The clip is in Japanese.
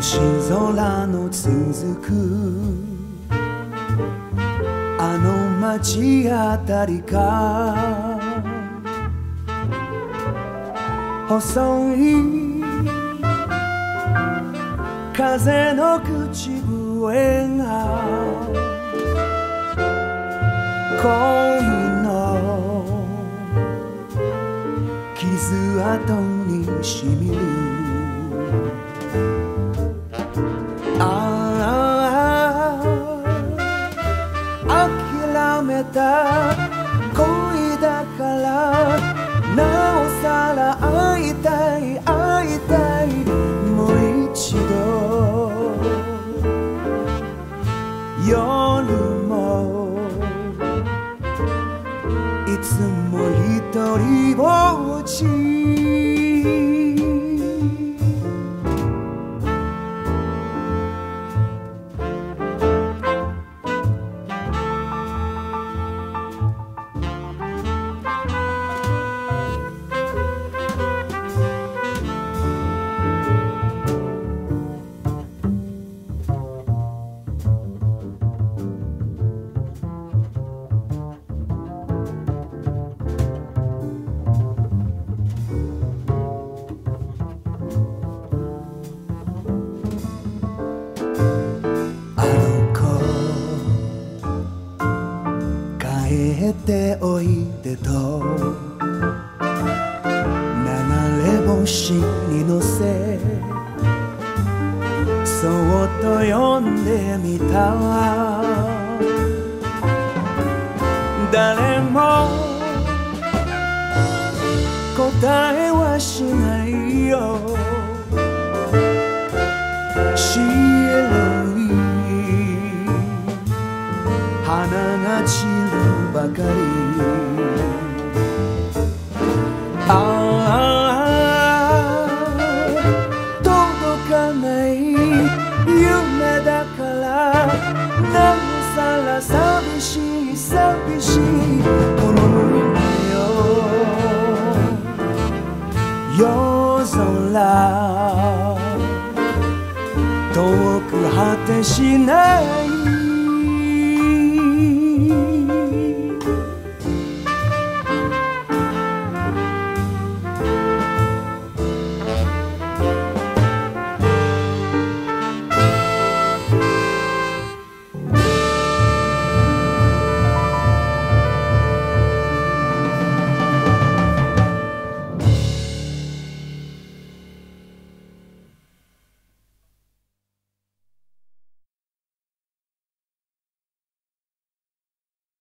星空の続く。あの街あたりか。細い風の口笛が。恋の傷跡にしみる。た。恋だからなおさら会いたい会いたい。もう一度。夜もいつも一人ぼっち。っておいでと。流れ星に乗せ。そっと呼んでみた誰も答えはしないよ。白い花が散るばかり。ああ届かない夢だから。なおさら寂しい寂しい。この胸よ夜空。遠く果てしない。